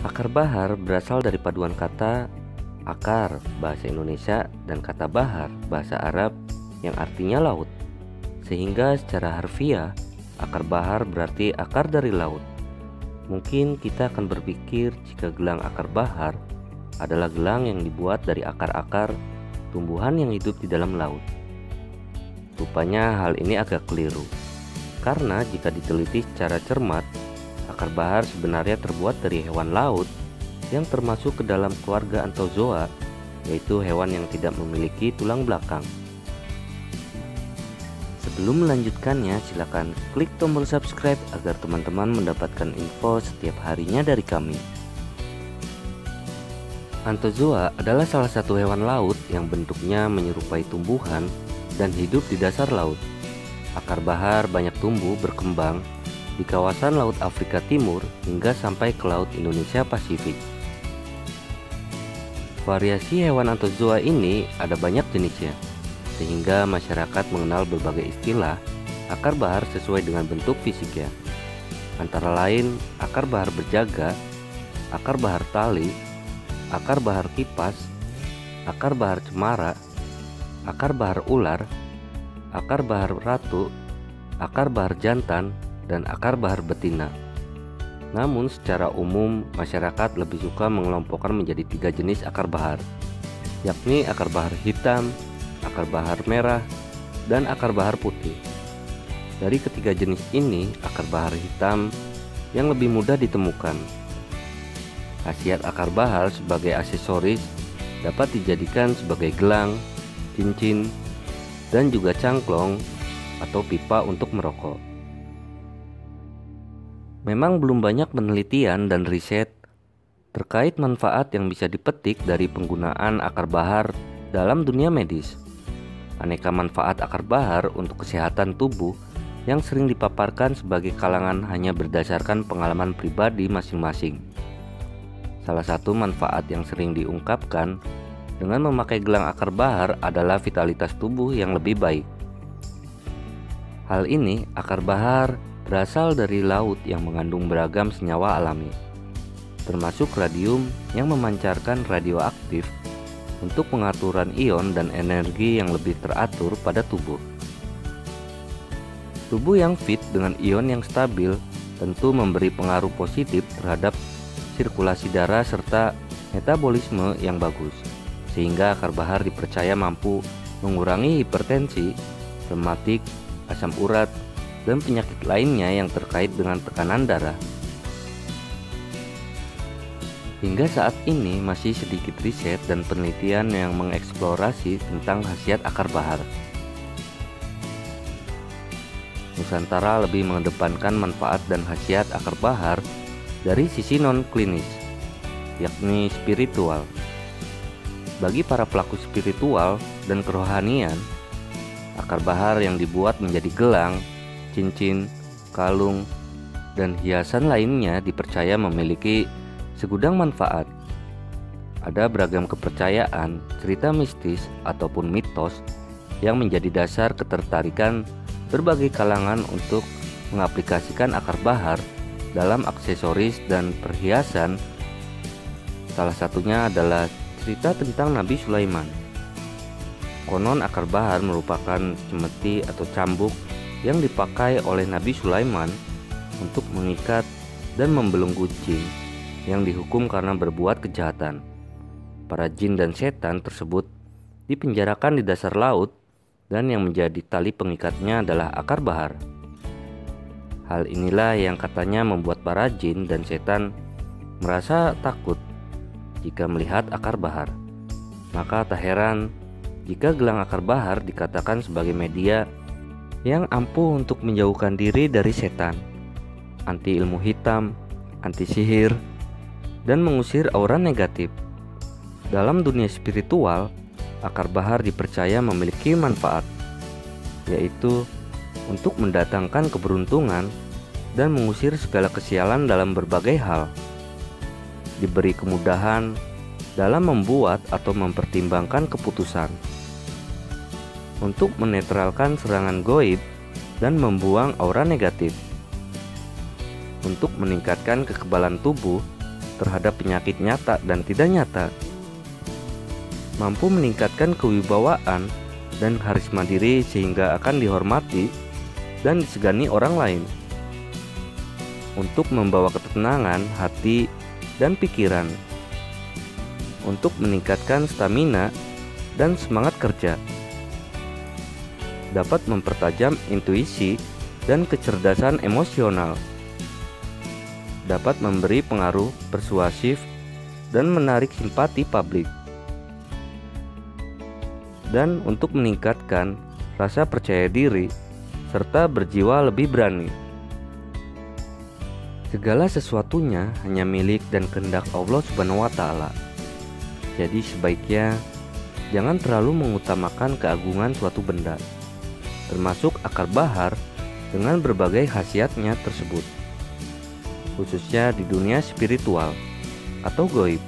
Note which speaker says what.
Speaker 1: Akar bahar berasal dari paduan kata akar bahasa Indonesia dan kata bahar bahasa Arab yang artinya laut. Sehingga secara harfiah akar bahar berarti akar dari laut. Mungkin kita akan berpikir jika gelang akar bahar adalah gelang yang dibuat dari akar-akar tumbuhan yang hidup di dalam laut. Rupanya hal ini agak keliru. Karena jika diteliti secara cermat, Akar bahar sebenarnya terbuat dari hewan laut yang termasuk ke dalam keluarga Anthozoa, yaitu hewan yang tidak memiliki tulang belakang. Sebelum melanjutkannya, silakan klik tombol subscribe agar teman-teman mendapatkan info setiap harinya dari kami. Anthozoa adalah salah satu hewan laut yang bentuknya menyerupai tumbuhan dan hidup di dasar laut. Akar bahar banyak tumbuh berkembang di kawasan Laut Afrika Timur hingga sampai ke Laut Indonesia Pasifik. Variasi hewan anthozoa ini ada banyak jenisnya, sehingga masyarakat mengenal berbagai istilah akar bahar sesuai dengan bentuk fisiknya. Antara lain akar bahar berjaga, akar bahar tali, akar bahar kipas, akar bahar cemara, akar bahar ular, akar bahar ratu, akar bahar jantan, dan akar bahar betina. Namun secara umum masyarakat lebih suka mengelompokkan menjadi tiga jenis akar bahar, yakni akar bahar hitam, akar bahar merah, dan akar bahar putih. Dari ketiga jenis ini, akar bahar hitam yang lebih mudah ditemukan. Khasiat akar bahar sebagai aksesoris dapat dijadikan sebagai gelang, cincin, dan juga cangklong atau pipa untuk merokok. Memang belum banyak penelitian dan riset terkait manfaat yang bisa dipetik dari penggunaan akar bahar dalam dunia medis. Aneka manfaat akar bahar untuk kesehatan tubuh yang sering dipaparkan sebagai kalangan hanya berdasarkan pengalaman pribadi masing-masing. Salah satu manfaat yang sering diungkapkan dengan memakai gelang akar bahar adalah vitalitas tubuh yang lebih baik. Hal ini akar bahar berasal dari laut yang mengandung beragam senyawa alami, termasuk radium yang memancarkan radioaktif untuk pengaturan ion dan energi yang lebih teratur pada tubuh. Tubuh yang fit dengan ion yang stabil tentu memberi pengaruh positif terhadap sirkulasi darah serta metabolisme yang bagus, sehingga akar bahar dipercaya mampu mengurangi hipertensi, rematik, asam urat, dan penyakit lainnya yang terkait dengan tekanan darah. Hingga saat ini masih sedikit riset dan penelitian yang mengeksplorasi tentang khasiat akar bahar. Nusantara lebih mengedepankan manfaat dan khasiat akar bahar dari sisi non-klinis, yakni spiritual. Bagi para pelaku spiritual dan kerohanian, akar bahar yang dibuat menjadi gelang, cincin, kalung, dan hiasan lainnya dipercaya memiliki segudang manfaat. Ada beragam kepercayaan, cerita mistis, ataupun mitos yang menjadi dasar ketertarikan berbagai kalangan untuk mengaplikasikan akar bahar dalam aksesoris dan perhiasan. Salah satunya adalah cerita tentang Nabi Sulaiman. Konon akar bahar merupakan cemeti atau cambuk yang dipakai oleh Nabi Sulaiman untuk mengikat dan membelenggu jin yang dihukum karena berbuat kejahatan. Para jin dan setan tersebut dipenjarakan di dasar laut dan yang menjadi tali pengikatnya adalah akar bahar. Hal inilah yang katanya membuat para jin dan setan merasa takut jika melihat akar bahar. Maka tak heran jika gelang akar bahar dikatakan sebagai media yang ampuh untuk menjauhkan diri dari setan, anti ilmu hitam, anti sihir, dan mengusir aura negatif. Dalam dunia spiritual, akar bahar dipercaya memiliki manfaat, yaitu untuk mendatangkan keberuntungan dan mengusir segala kesialan dalam berbagai hal. Diberi kemudahan dalam membuat atau mempertimbangkan keputusan untuk menetralkan serangan goib dan membuang aura negatif. Untuk meningkatkan kekebalan tubuh terhadap penyakit nyata dan tidak nyata. Mampu meningkatkan kewibawaan dan karisma diri sehingga akan dihormati dan disegani orang lain. Untuk membawa ketenangan hati dan pikiran. Untuk meningkatkan stamina dan semangat kerja dapat mempertajam intuisi dan kecerdasan emosional. Dapat memberi pengaruh persuasif dan menarik simpati publik. Dan untuk meningkatkan rasa percaya diri serta berjiwa lebih berani. Segala sesuatunya hanya milik dan kehendak Allah Subhanahu wa taala. Jadi sebaiknya jangan terlalu mengutamakan keagungan suatu benda termasuk akar bahar dengan berbagai khasiatnya tersebut, khususnya di dunia spiritual atau goib.